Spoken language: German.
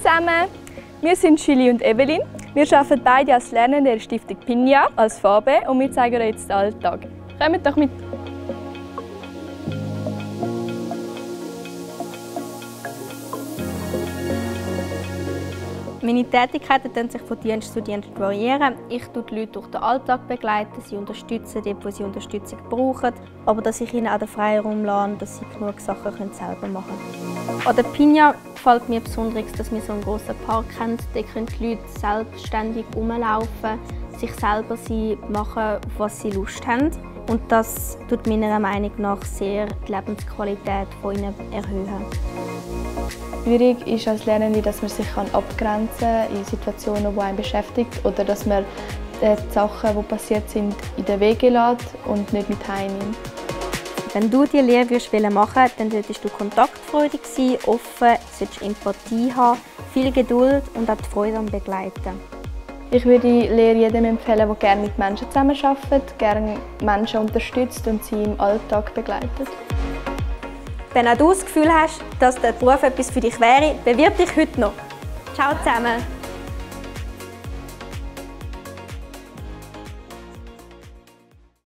zusammen, wir sind Chili und Evelyn. Wir arbeiten beide als Lernende der Stiftung Pinja als Farbe und wir zeigen euch jetzt den Alltag. Kommt doch mit! Meine Tätigkeiten können sich von Dienst zu Dienst variieren. Ich begleite die Leute durch den Alltag, begleiten, sie unterstützen dort, wo sie Unterstützung brauchen. Aber dass ich ihnen auch den Freiraum lasse, dass sie genug Sachen können selber machen können. An der Pinja gefällt mir besonders, dass wir so einen grossen Park haben. Da können die Leute selbstständig rumlaufen, sich selber sein, machen, was sie Lust haben. Und das tut meiner Meinung nach sehr die Lebensqualität von ihnen erhöhen. Schwierig ist als Lernende, dass man sich abgrenzen kann in Situationen, die einen beschäftigt oder dass man äh, die Sachen, die passiert sind, in den Weg lässt und nicht mit heimnimmt. Wenn du die Lehre machen willst, dann solltest du kontaktfreudig sein, offen, solltest Empathie haben, viel Geduld und auch die Freude am Begleiten. Ich würde die Lehre jedem empfehlen, der gerne mit Menschen zusammenarbeitet, gerne Menschen unterstützt und sie im Alltag begleitet. Wenn auch du das Gefühl hast, dass der Beruf etwas für dich wäre, bewirb dich heute noch. Ciao zusammen!